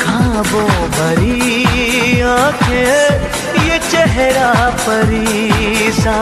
खाबों भरी आँखें ये चेहरा परी सा